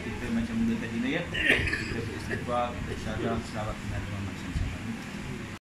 kita macam benda tadi ni ya. Kita beristighfar, kita syarah, selawat dan doa.